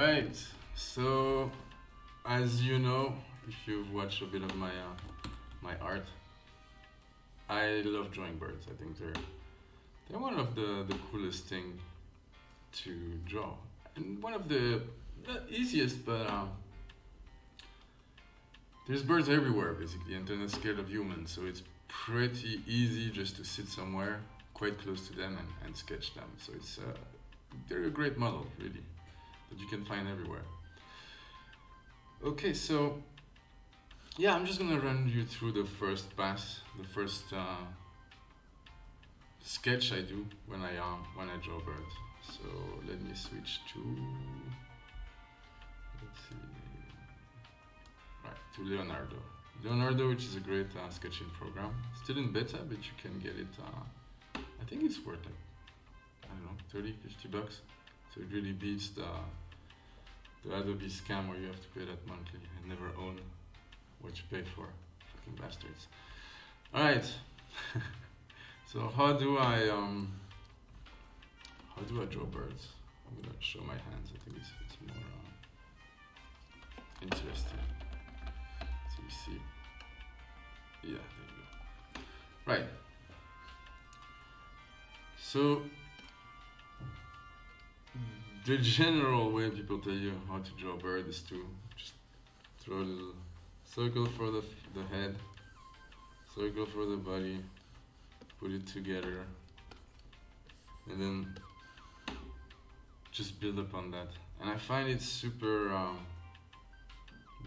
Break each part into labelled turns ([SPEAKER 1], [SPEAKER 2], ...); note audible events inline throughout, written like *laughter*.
[SPEAKER 1] Right, so as you know, if you've watched a bit of my uh, my art, I love drawing birds. I think they're they're one of the, the coolest thing to draw, and one of the, the easiest. But um, there's birds everywhere basically, and they're not scared of humans, so it's pretty easy just to sit somewhere quite close to them and, and sketch them. So it's uh, they're a great model really that you can find everywhere. Okay, so yeah, I'm just gonna run you through the first pass, the first uh, sketch I do when I um, when I draw birds. So let me switch to let's see, right to Leonardo. Leonardo, which is a great uh, sketching program, still in beta, but you can get it. Uh, I think it's worth like I don't know 30, 50 bucks. So it really beats the the Adobe scam where you have to pay that monthly and never own what you pay for. Fucking bastards. Alright. *laughs* so how do I um how do I draw birds? I'm gonna show my hands. I think it's it's more uh, interesting. So you see. Yeah, there you go. Right. So the general way people tell you how to draw a bird is to just draw a little circle for the, the head, circle for the body, put it together, and then just build upon that. And I find it super um,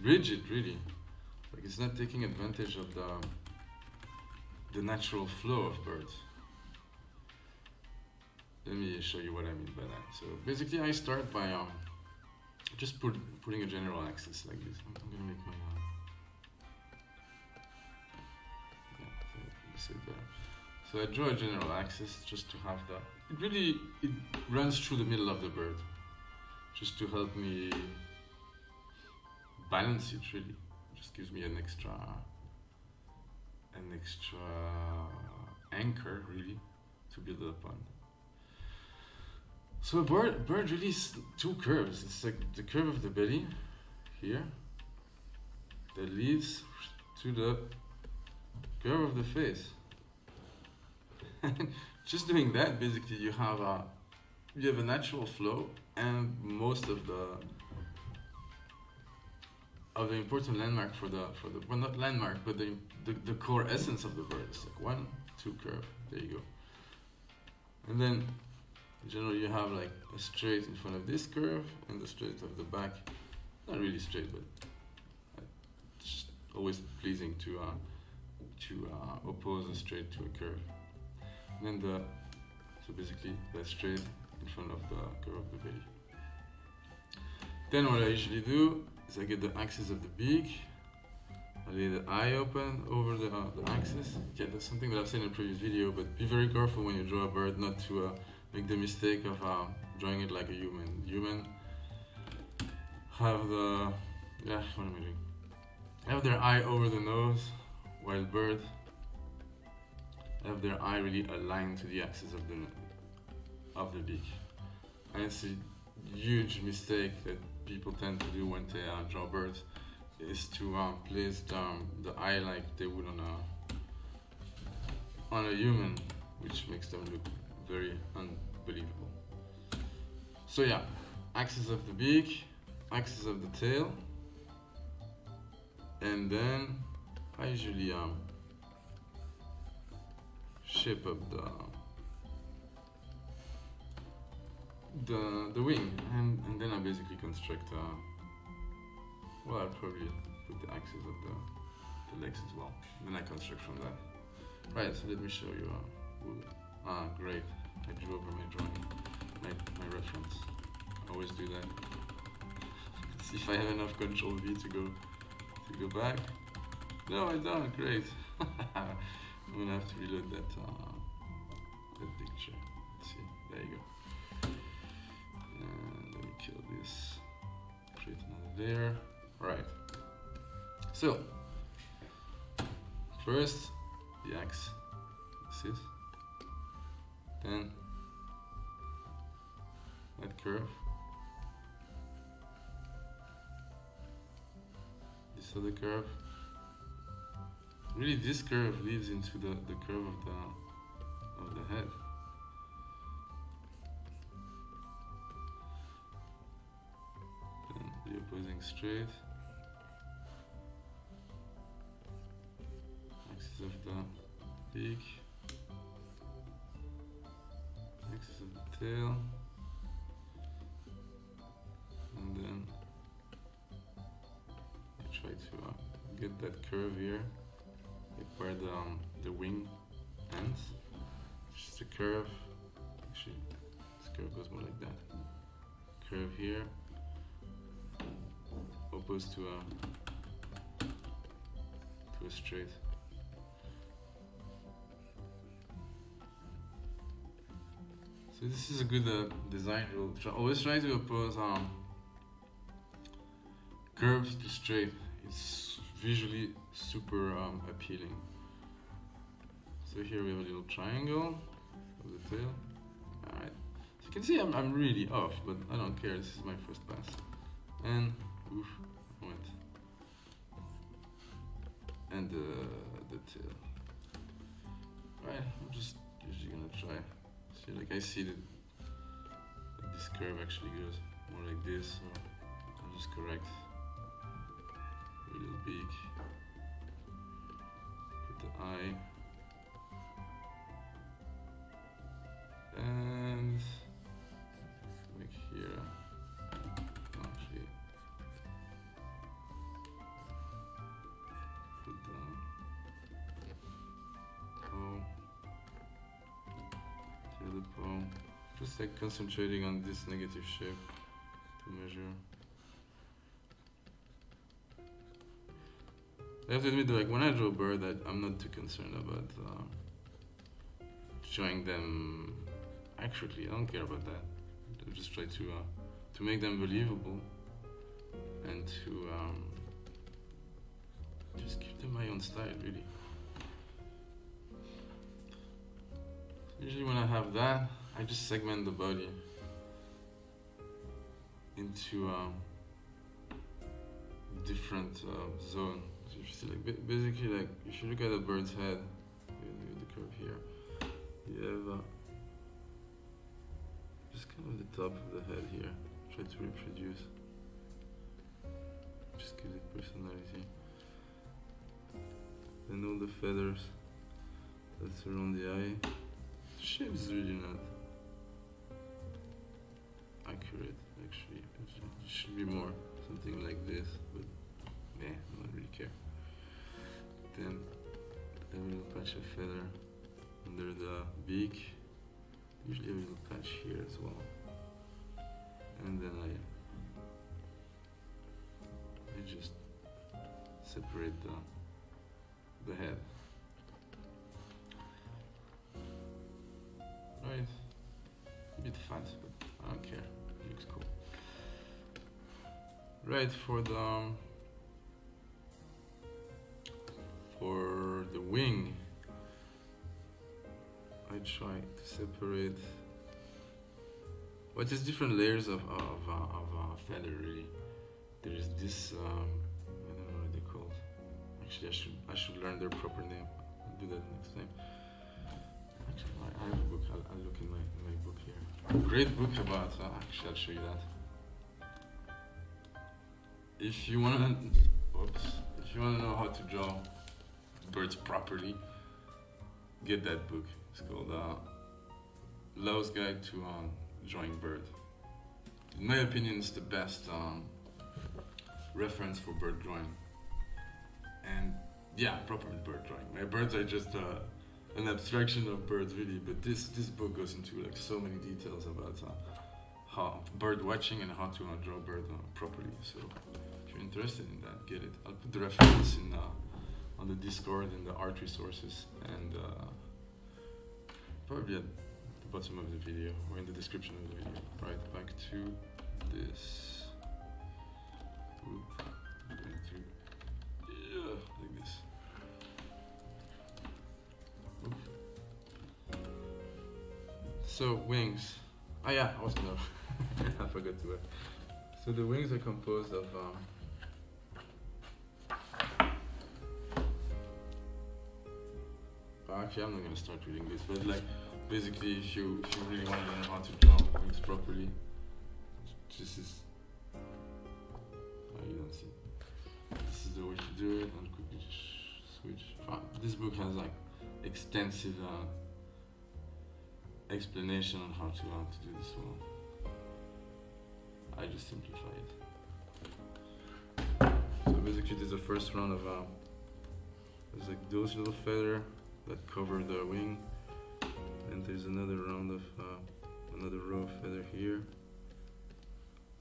[SPEAKER 1] rigid, really. Like it's not taking advantage of the the natural flow of birds let me show you what I mean by that. So basically I start by um, just put, putting a general axis like this. I'm, gonna make my uh, so, I draw a general axis just to have that. It really it runs through the middle of the bird, just to help me balance it. Really, just gives me an extra an extra anchor really to build upon. So a bird, bird really two curves. It's like the curve of the belly here that leads to the curve of the face. *laughs* Just doing that, basically, you have a you have a natural flow, and most of the of the important landmark for the for the well not landmark but the the, the core essence of the bird is like one two curve there you go and then in general you have like a straight in front of this curve and the straight of the back. Not really straight but it's always pleasing to uh, to uh, oppose a straight to a curve. And then the so basically the straight in front of the curve of the belly then what I usually do is I get the axis of the beak I lay the eye open over the, uh, the axis. Yeah, that's something that I've said in a previous video, but be very careful when you draw a bird not to uh, make the mistake of uh, drawing it like a human. Human have the yeah what am I doing? Have their eye over the nose, while bird have their eye really aligned to the axis of the of the beak. And it's a huge mistake that people tend to do when they uh, draw birds is to um, place the, um, the eye like they would on a on a human, which makes them look very unbelievable. So yeah, axis of the beak, axis of the tail, and then I usually um, shape up the the the wing, and, and then I basically construct. Uh, well, I'll probably put the axis of the, the legs as well. Then I construct from that. Right, so let me show you. Uh, ah, great. I drew over my drawing, my, my reference. I always do that. See *laughs* if I have enough control V to go to go back. No, I don't. Great. *laughs* I'm gonna have to reload that uh, that picture. Let's see. There you go. And let me kill this. Create another layer. Right. So first the X. This is and that curve this other curve really this curve leads into the, the curve of the of the head. And the opposing straight axis of the peak. Tail. And then I try to uh, get that curve here, where the, um, the wing ends. Just a curve. Actually, this curve goes more like that. Curve here, opposed to a to a straight. So this is a good uh, design rule. Try, always try to oppose um, curves to straight. It's visually super um, appealing. So here we have a little triangle of the tail. Alright. So you can see I'm, I'm really off, but I don't care. This is my first pass. And, oof, went. And the, the tail. All right, I'm just usually gonna try. See, like I see that, this curve actually goes more like this, so I'll just correct a little beak. Put the eye. Like concentrating on this negative shape to measure. I have to admit, like when I draw a bird, I, I'm not too concerned about uh, showing them accurately. I don't care about that. I just try to uh, to make them believable and to um, just give them my own style, really. Usually, when I have that, I just segment the body into um, different uh, zone. So you see, like basically, like if you look at a bird's head, the curve here, you have uh, just kind of the top of the head here. Try to reproduce. Just give it personality. Then all the feathers that surround the eye. The shape is really not accurate, actually. It should, be more something like this, but yeah, I don't really care. Then a little patch of feather under the beak. Usually a little patch here as well. And then I I just separate the the head. Right. A bit fat, but I don't care. Looks cool. Right for the um, for the wing I try to separate what is different layers of of, uh, of uh, feather really. There's this um, I don't know what they're called. Actually, I should I should learn their proper name. I'll do that next time. I, have a book. I'll, I'll look in my my book here. Great book about. Uh, actually, I'll show you that. If you wanna, oops, if you wanna know how to draw birds properly, get that book. It's called uh, Laws Guide to um, Drawing Bird. In my opinion, it's the best um, reference for bird drawing. And yeah, proper bird drawing. My birds are just uh, an abstraction of birds, really. But this this book goes into like so many details about uh, how bird watching and how to uh, draw bird uh, properly. So if you're interested in that, get it. I'll put the reference in uh, on the Discord and the art resources and. Uh, probably at the bottom of the video or in the description of the video. Right, back to this. So wings. Oh, yeah, I was no. *laughs* I forgot to. Wear. So the wings are composed of. Um, actually, I'm not gonna start reading this, but like, basically, if you if you really want to learn how to drum wings properly, this is. Oh, you don't see. This is the way to do it, and quickly switch. This book has like extensive. Uh, explanation on how to how to do this one. I just simplify it. So basically, this is the first round of. Uh, there's like those little feather that cover the wing, and there's another round of uh, another row of feather here.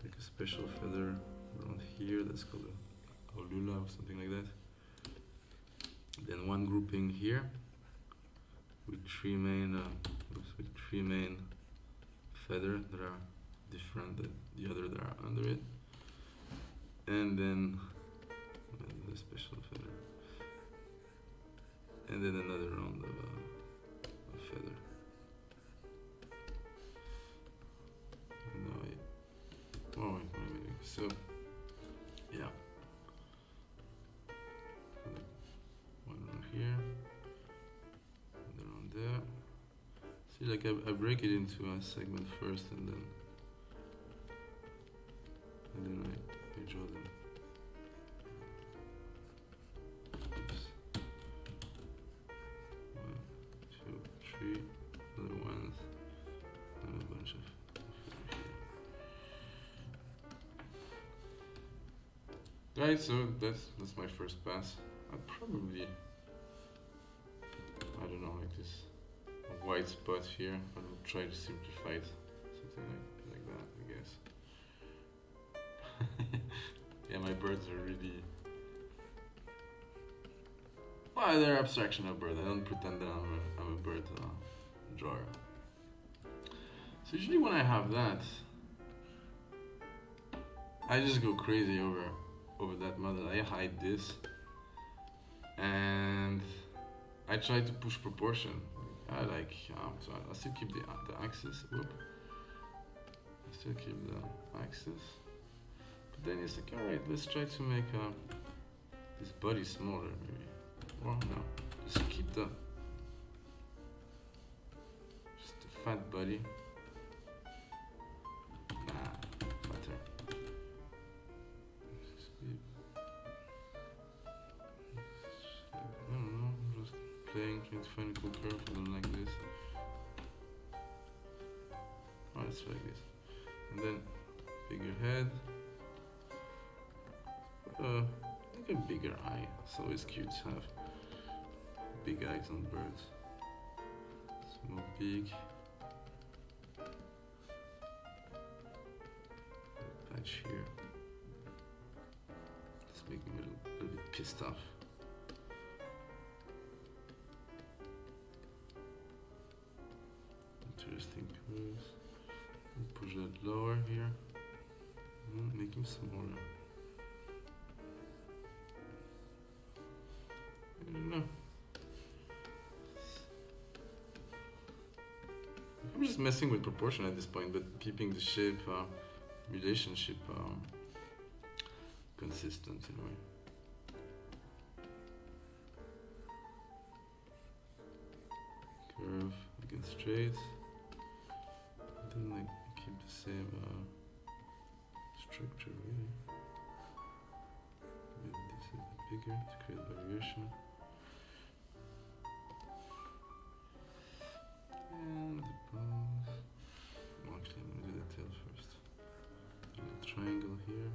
[SPEAKER 1] Like a special feather around here that's called a alula or something like that. Then one grouping here with three main uh, with three main feather that are different than the other that are under it, and then the special feather and then another round of, uh, of feather. No, wait. Oh, wait, wait, wait. So, See, like I, I break it into a segment first and then, and then I, I draw them. Oops. One, two, three, other ones, and a bunch of. Right, so that's that's my first pass. I'd probably I don't know like this white spot here. I will try to simplify it. Something like like that, I guess. *laughs* yeah, my birds are really well, they're abstraction of bird. I don't pretend that I'm a, I'm a bird uh, drawer. So usually when I have that, I just go crazy over over that model. I hide this, and I try to push proportion. I like um, so I still keep the the axis. Whoop. I still keep the axis, but then it's like, all right, let's try to make uh, this body smaller, maybe. Well, no, just keep the just the fat body. A cool curve for them like this. Oh, it's like this. And then bigger head. Uh, like a bigger eye. So it's always cute to have big eyes on birds. Small beak. Patch here. Just make me a little, little bit pissed off. Curves. Push that lower here. Mm, Make him smaller. I don't know. I'm just messing with proportion at this point, but keeping the shape uh, relationship um, consistent in a way. Curve against straight. Then like keep the same uh, structure really. Maybe this is a bigger to create variation. And the bones. Actually, I'm gonna do the tail first. A little triangle here,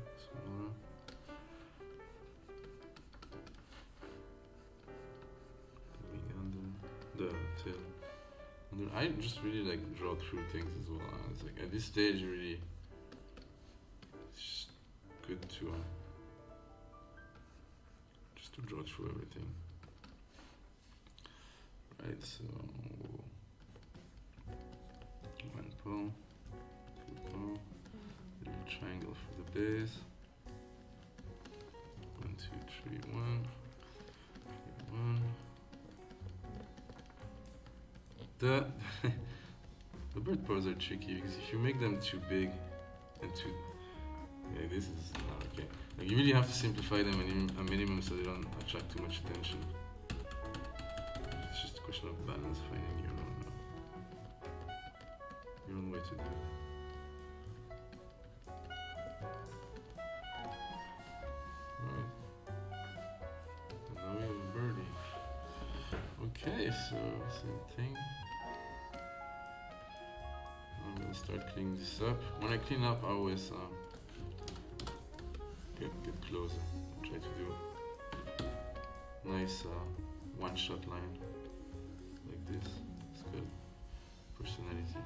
[SPEAKER 1] I just really like draw through things as well. uh, It's like at this stage, really, it's just good to uh, just to draw through everything. Right, so one paw, two paw, little triangle for the base. One, two, three, one, The *laughs* the bird paws are tricky because if you make them too big and too yeah, this is not okay. Like you really have to simplify them a minimum, a minimum so they don't attract too much attention. It's just a question of balance, finding your own, uh, your own way to do it. Okay, so same thing. Start cleaning this up. When I clean up, I always um, get get closer. Try to do nice uh, one-shot line like this. It's good personality.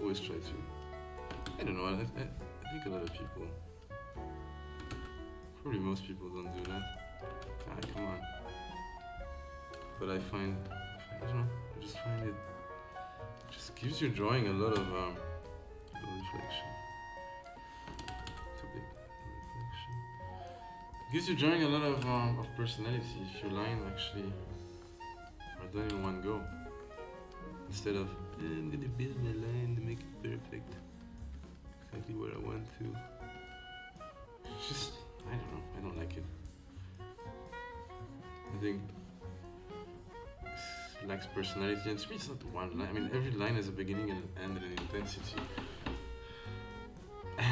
[SPEAKER 1] Always try to. I don't know. I, I, I think a lot of people, probably most people, don't do that. Ah, come on. But I find, I don't know. I just find it just gives your drawing a lot of um, reflection. Too big. Reflection. Gives your drawing a lot of um, of personality if your line actually are done in one go. Instead of "Eh, I'm gonna build my line to make it perfect. Exactly where I want to. It's just I don't know. I don't like it. I think lacks personality, and to it's not one line. I mean, every line has a beginning and an end and an intensity. *sighs*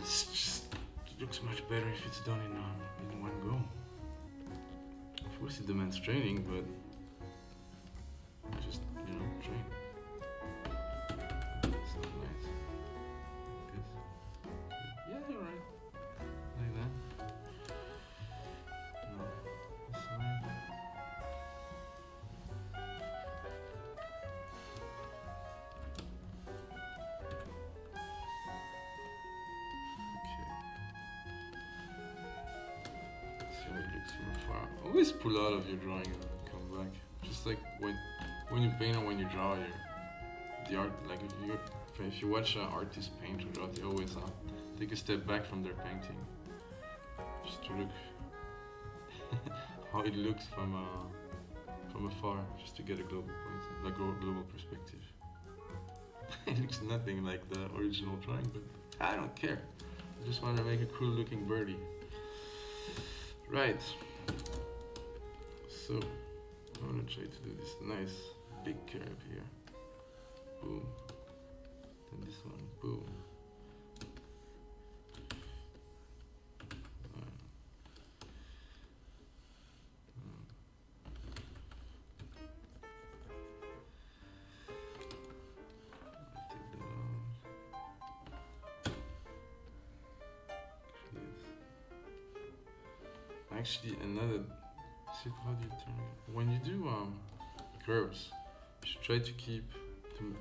[SPEAKER 1] It's just it looks much better if it's done in um, in one go. Of course, it demands training, but Always pull out of your drawing and come back. Just like when when you paint or when you draw, your the art like if you if you watch an artist paint or draw, they always uh, take a step back from their painting, just to look *laughs* how it looks from uh, from afar, just to get a global point, like a global perspective. *laughs* it looks nothing like the original drawing, but I don't care. I just want to make a cool looking birdie. Right. So I'm gonna try to do this nice big curve here. Boom. Then this one. Boom. Actually, another. See, how do you turn it? When you do um, curves, you should try to keep to,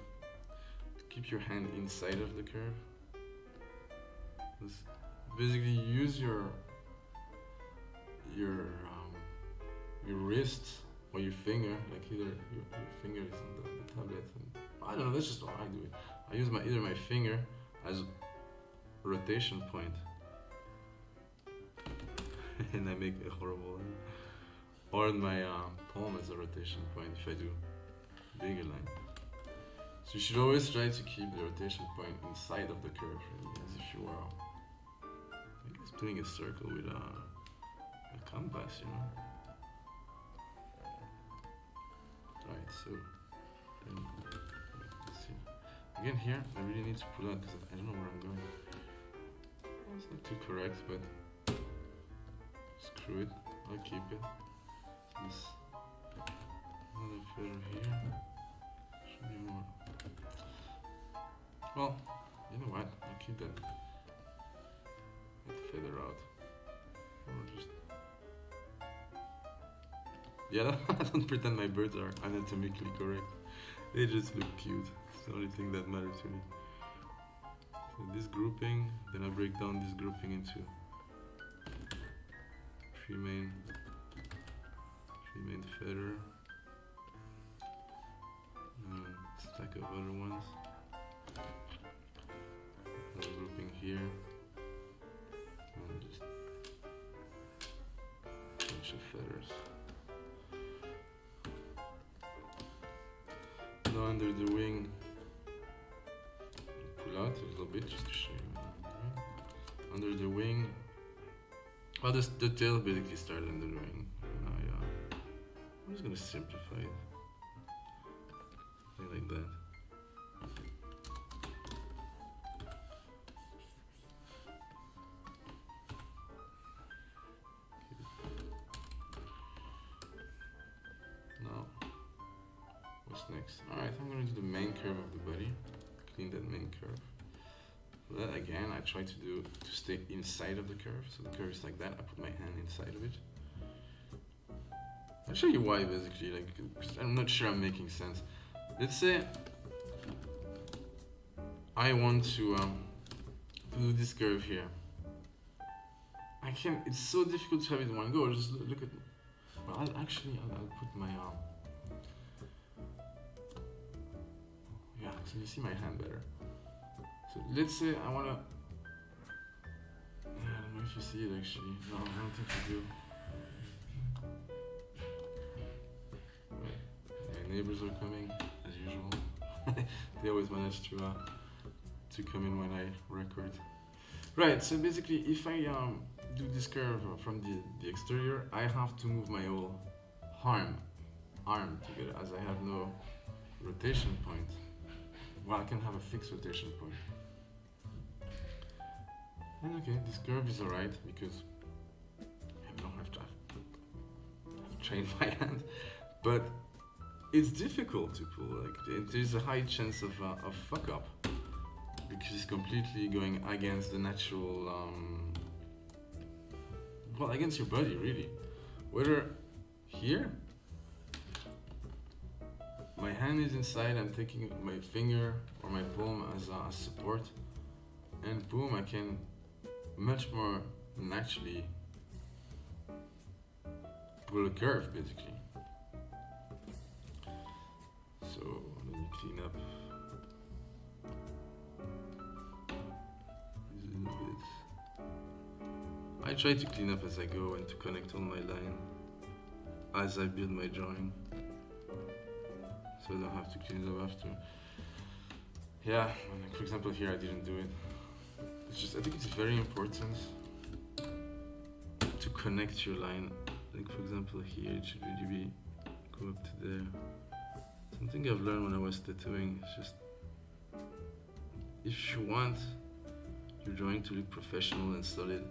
[SPEAKER 1] keep your hand inside of the curve. This- basically, use your your um, your wrist or your finger, like either your, your finger is on the, the tablet. And, I don't know. That's just how I do it. I use my either my finger as rotation point, *laughs* and I make a horrible or my uh, palm as a rotation point if I do bigger line. So you should always try to keep the rotation point inside of the curve, really, as if you were, guess, doing a circle with a, a compass, you know. Right. So then. Again here, I really need to pull out because I don't know where I'm going. It's not too correct, but screw it. I'll keep it. This here. Should be more. Well, you know what? I'll keep that, that feather out. Or just. Yeah, *laughs* I don't pretend my birds are anatomically correct. They just look cute. It's the only thing that matters to me. So this grouping, then I break down this grouping into three main, three main feather, and a stack of other ones. Another grouping here, and just a bunch of feathers. Now under the wing, pull out a little bit just to show you. Under the wing, well, this, the tail basically started under the wing. And I uh, just gonna simplify it. Like that. Now, what's next? Alright, I'm gonna do the main curve of the body. Clean that main curve. That again, I try to do to stay inside of the curve. So the curve is like that. I put my hand inside of it. I'll show you why basically. Like, I'm not sure I'm making sense. Let's say I want to um, do this curve here. I can't, It's so difficult to have it in one go. Just look, at. Well, I'll actually I'll, I'll put my arm. Yeah, so you see my hand better. So let's say I wanna. Yeah, I don't know if you see it actually. No, I don't think you do. Neighbors are coming as usual. *laughs* they always manage to uh, to come in when I record. Right. So basically, if I um, do this curve from the the exterior, I have to move my whole arm arm together as I have no rotation point. Well, I can have a fixed rotation point. And okay, this curve is alright because I don't have to have trained *laughs* my hand, but it's difficult to pull. Like there's a high chance of uh, of fuck up because it's completely going against the natural, um, well, against your body really. Whether here, my hand is inside, I'm taking my finger or my palm as a support, and boom, I can much more naturally pull a curve basically. I try to clean up as I go and to connect all my line as I build my drawing. So I don't have to clean it up after. Yeah, for example here I didn't do it. It's just I think it's very important to connect your line. Like for example here it should really be go up to there. Something I've learned when I was tattooing is just if you want your drawing to look professional and solid,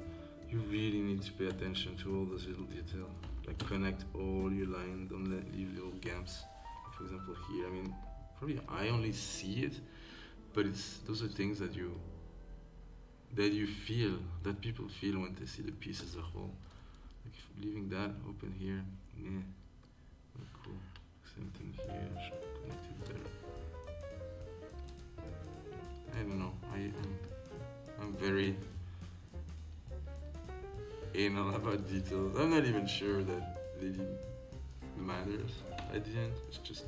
[SPEAKER 1] you really need to pay attention to all those little details. Like connect all your lines, don't let leave little gaps. For example here, I mean probably I only see it, but it's those are things that you that you feel that people feel when they see the piece as a whole. Like leaving that open here, yeah. Same thing here, should connect it better. I don't know. I am I'm very anal about details. I'm not even sure that really matters at the end. It's just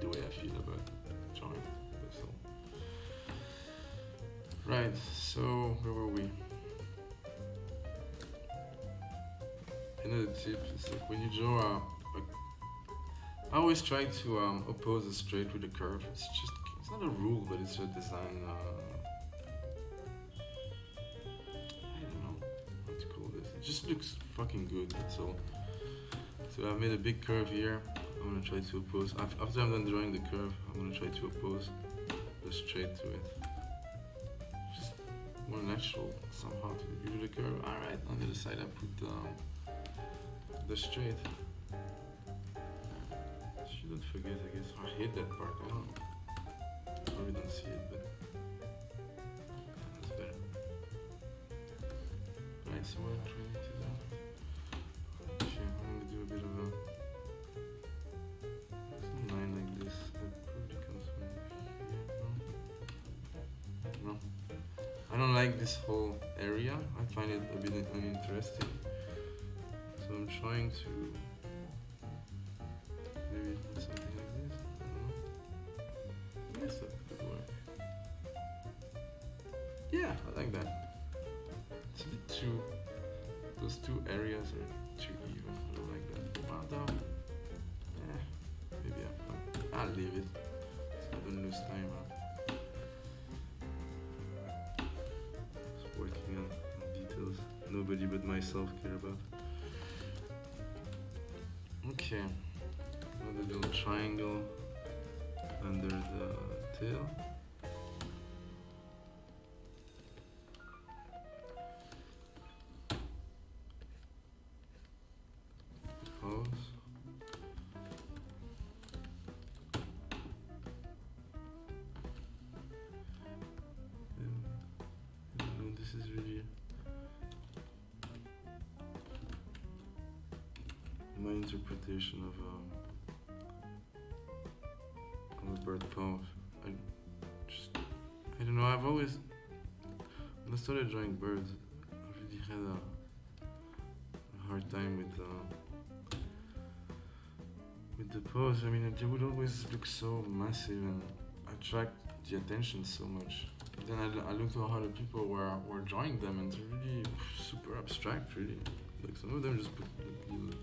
[SPEAKER 1] the way I feel about drawing. That's all. Right, so where were we? Another tip is like when you draw a I always try to um, oppose a straight with a curve. It's just it's not a rule, but it's a design. Uh, I don't know what to call this. It just looks fucking good. That's all. So I've made a big curve here. I'm gonna try to oppose. After I'm done drawing the curve, I'm gonna try to oppose the straight to it. Just more natural somehow to view the curve. Alright, on the other side I put um, the straight. Shouldn't forget, I guess. I hate that part. I don't know. Probably don't see it, but that's better. Alright, so what I'm gonna do a bit of a. I don't like this whole area. I find it a bit uninteresting. So I'm trying to Okay. Okay. Another little triangle under the tail. Interpretation of um, of a bird pose. I just I don't know. I've always when I started drawing birds, I really had a, a hard time with uh, with the pose. I mean, they would always look so massive and attract the attention so much. Then I, I looked at how other people were were drawing them, and they're really super abstract. Really, like some of them just put little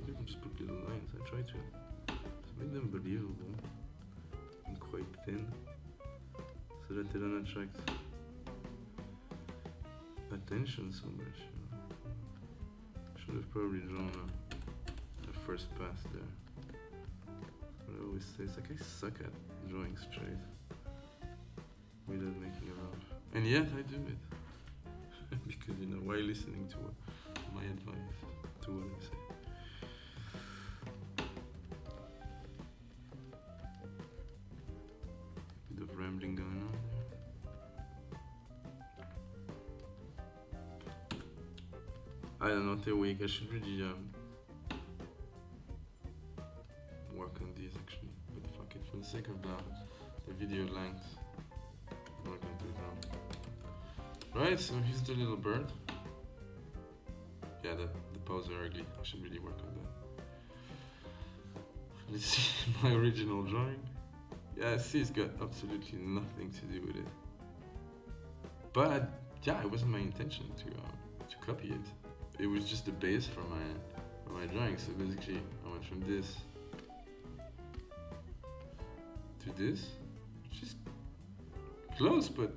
[SPEAKER 1] some people just put little lines. I try to, to make them believable and quite thin so that they don't attract attention so much. Know. Should have probably drawn a, a first pass there. What I always say, it's like I suck at drawing straight without making a rough. And yet I do it. *laughs* because you know, why listening to my advice, to what I say? Know, the week I should really um, work on this actually, but fuck it, for the sake of the, the video length, I'm not gonna do now. Right, so here's the little bird. Yeah, the, the pose are ugly, I should really work on that. Let's see *laughs* my original drawing. Yeah, see, it's got absolutely nothing to do with it. But yeah, it wasn't my intention to um, to copy it. It was just the base for my for my drawing. So basically, I went from this to this, which is close, but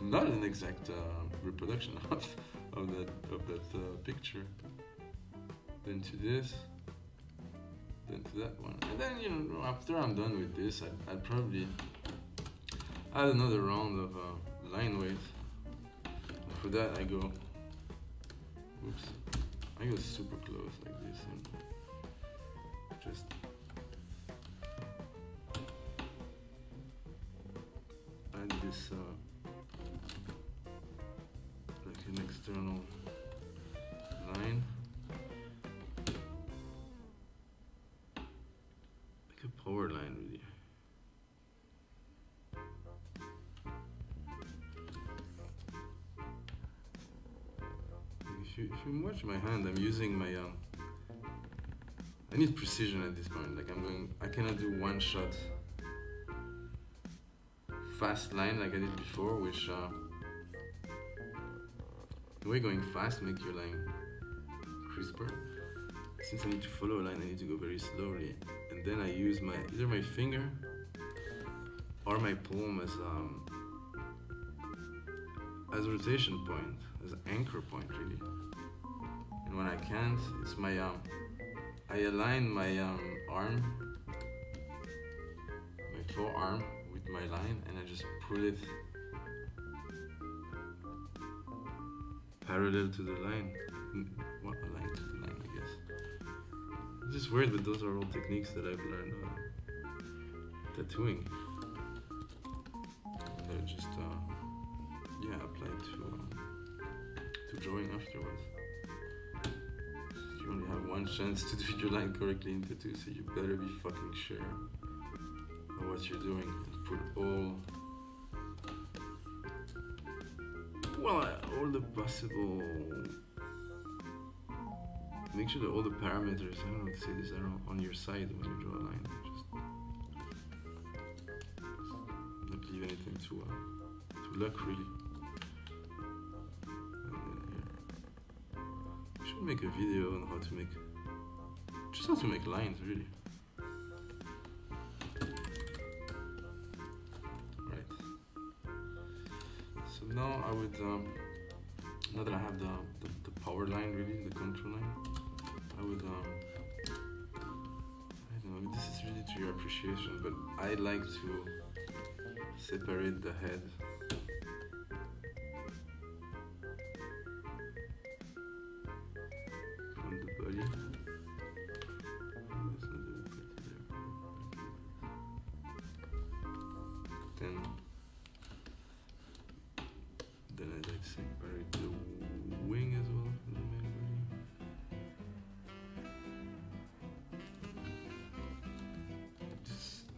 [SPEAKER 1] not an exact uh, reproduction *laughs* of of that of that uh, picture. Then to this then to that one. And then, you know, after I'm done with this, I'd, I'd probably add another round of uh, line weight. For that, I go, oops, I go super close like this and just. Add this, uh, like an external If you, watch my hand, I'm using my um. I need precision at this point. Like I'm going, I cannot do one shot fast line like I did before, which uh, the way going fast make your line crisper. Since I need to follow a line, I need to go very slowly and then I use my either my finger or my palm as um as rotation point, as an anchor point really. And when I can't, it's my um I align my um arm my forearm with my line and I just pull it parallel to the line. What align to the line I guess. It's just weird, but those are all techniques that I've learned uh, tattooing. They're just, uh, yeah, applied to, to drawing afterwards. You only have one chance to do your line correctly in tattoo, so you better be fucking sure of what you're doing. Put all, well, all the possible make sure that all the parameters, I don't know say this, are on your side when you draw a line. Just not leave anything to, uh, to luck, really. Make a video on how to make, just how to make lines, really. Right. So now I would, um, now that I have the, the, the power line, really, the control line, I would um, I don't know this is really to your appreciation, but I like to separate the head.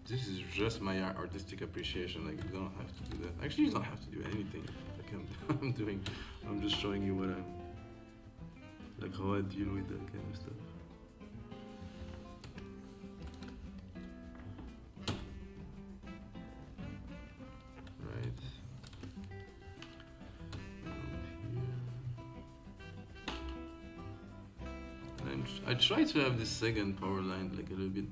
[SPEAKER 1] This, is just my artistic appreciation. Like you don't have to do that. Actually, you don't have to do anything. Like I'm, *laughs* I'm doing. I'm just showing you what I'm. Like how I deal with that kind of stuff. Right. I try to have this second power line like a little bit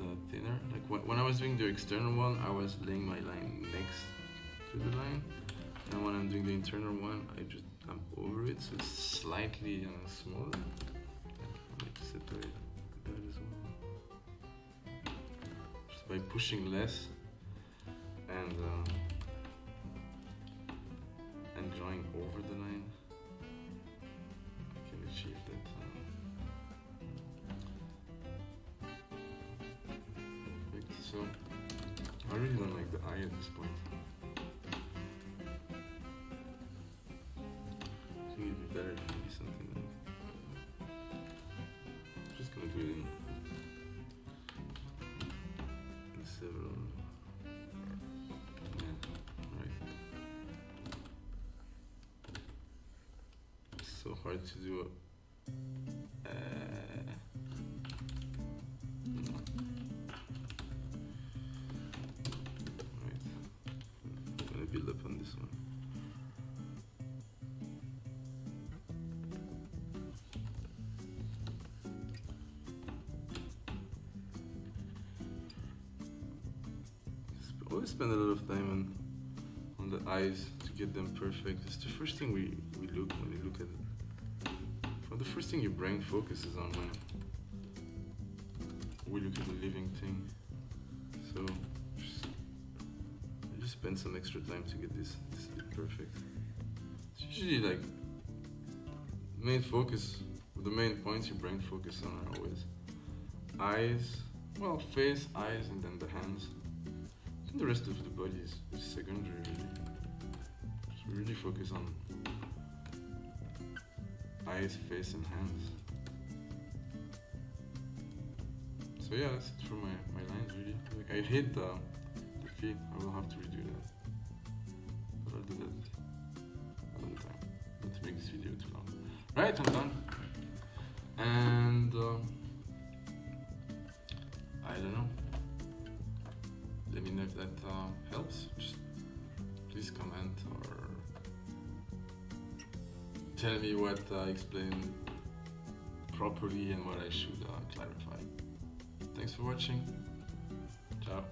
[SPEAKER 1] uh, thinner. Like when, when I was doing the external one, I was laying my line next to the line, and when I'm doing the internal one, I just I'm over it, so it's slightly uh, smaller. Separate that as well. Just by pushing less and uh, and drawing over the line, So I really don't like the eye at this point. I think it'd be better if be something like. I'm uh, just gonna do it in, in several. Yeah, right. It's so hard to do. Always spend a lot of time on on the eyes to get them perfect. It's the first thing we, we look when you look at it. Well, the first thing your brain focuses on when we look at the living thing. So just, just spend some extra time to get this this perfect. It's usually like main focus the main points your brain focuses on are always eyes, well face, eyes and then the hands. And the rest of the body is, secondary really. Just really focus on eyes, face and hands. So yeah, that's it for my, my lines really. Like I hate the, the feet. I will have to redo that. But I'll do that another time. Not to make this video too long. Right, I'm done. And um, what I explained properly and what I should uh, clarify. Thanks for watching. Ciao.